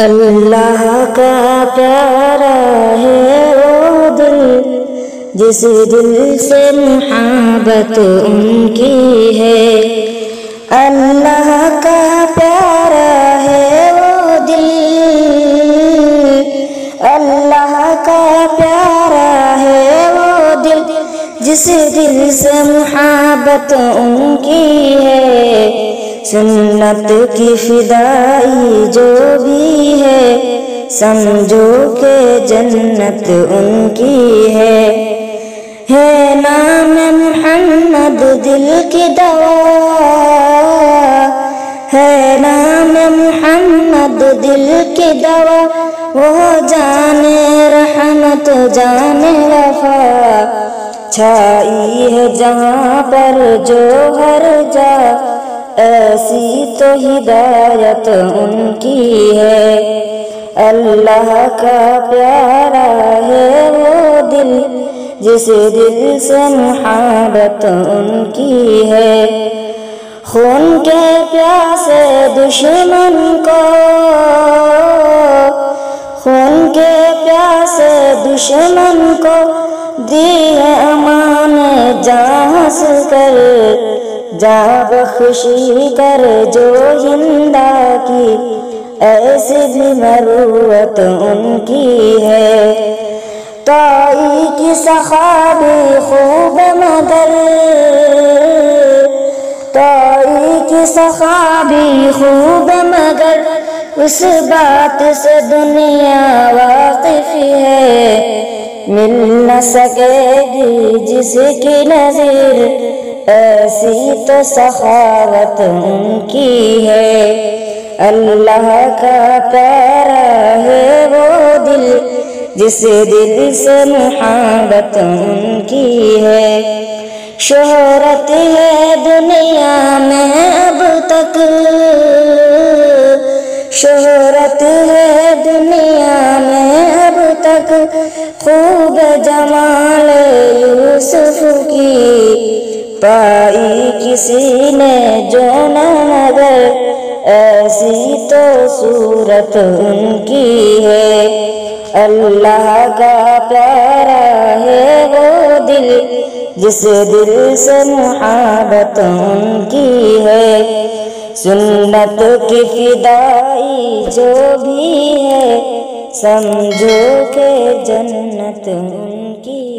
अल्लाह का प्यारा है वो दिल, जिस दिल से मुहब्बत उनकी है। अल्लाह का प्यारा है वो दिल, अल्लाह का प्यारा है वो दिल, जिस दिल से मुहब्बत उनकी है। सुन्नत की फिदाई जो भी है, समझो के जन्नत उनकी है। है नाम मोहम्मद दिल की दवा, है नाम मोहम्मद दिल की दवा, वो जाने रहमत, जाने वफा। छाई है जहाँ पर जो हर जा ऐसी तो हिदायत उनकी है। अल्लाह का प्यारा है वो दिल, जिस दिल से मुहाबत उनकी है। खून के प्यासे दुश्मन को, खून के प्यासे दुश्मन को दी है अमान जहाँ कर जा बख्शी कर जो हिंदा की, ऐसी भी मरूत उनकी है। ताई की सखाबी खूब मगर ताई की सखाबी खूब मगर, उस बात से दुनिया वाकिफ है। मिल न सकेगी जिसकी नज़र ऐसी तो सखावत उनकी है। अल्लाह का प्यारा है वो दिल, जिस दिल से मुहाबत उनकी है। शोहरत है दुनिया में अब तक। शोहरत है दुनिया में अब तक। खूब जमाल किसी ने जो न मगर ऐसी तो सूरत उनकी है। अल्लाह का प्यारा है वो दिल, जिस दिल से मुहाबत उनकी है। सुन्नत की फिदाई जो भी है, समझो के जन्नत उनकी